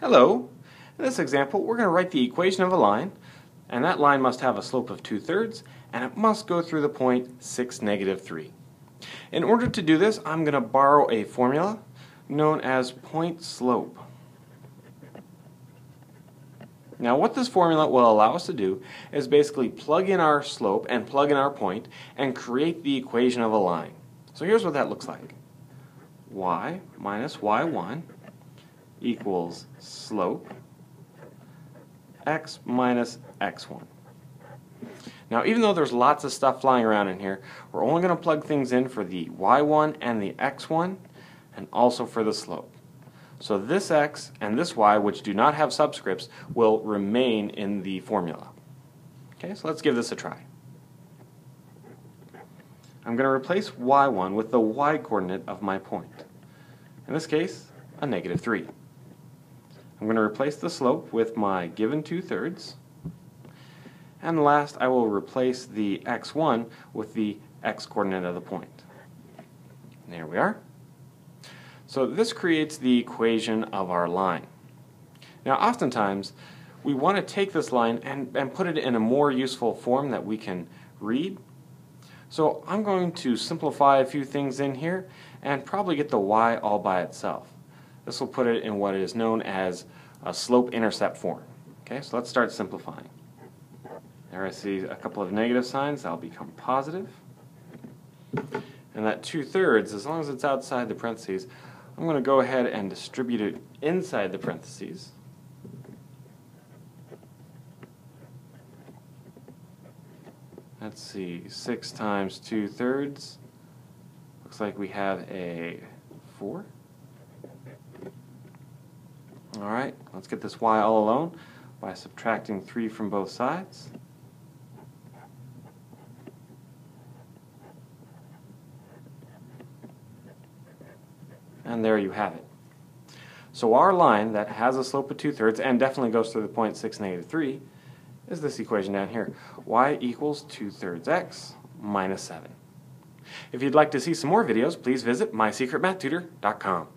Hello. In this example, we're going to write the equation of a line, and that line must have a slope of 2 thirds, and it must go through the point 6, negative 3. In order to do this, I'm going to borrow a formula known as point slope. Now what this formula will allow us to do is basically plug in our slope and plug in our point and create the equation of a line. So here's what that looks like. y minus y1 equals slope x minus x1. Now even though there's lots of stuff flying around in here, we're only going to plug things in for the y1 and the x1 and also for the slope. So this x and this y, which do not have subscripts, will remain in the formula. Okay, so let's give this a try. I'm going to replace y1 with the y coordinate of my point. In this case, a negative 3. I'm going to replace the slope with my given 2 thirds. And last, I will replace the x1 with the x coordinate of the point. There we are. So this creates the equation of our line. Now oftentimes, we want to take this line and, and put it in a more useful form that we can read. So I'm going to simplify a few things in here and probably get the y all by itself. This will put it in what is known as a slope-intercept form. Okay, so let's start simplifying. There I see a couple of negative signs, that'll become positive. And that two-thirds, as long as it's outside the parentheses, I'm going to go ahead and distribute it inside the parentheses. Let's see, 6 times 2 thirds. Looks like we have a 4. Alright, let's get this y all alone by subtracting 3 from both sides. And there you have it. So our line that has a slope of 2 thirds and definitely goes through the point 6, negative 3 is this equation down here. y equals 2 thirds x minus 7. If you'd like to see some more videos, please visit mysecretmathtutor.com.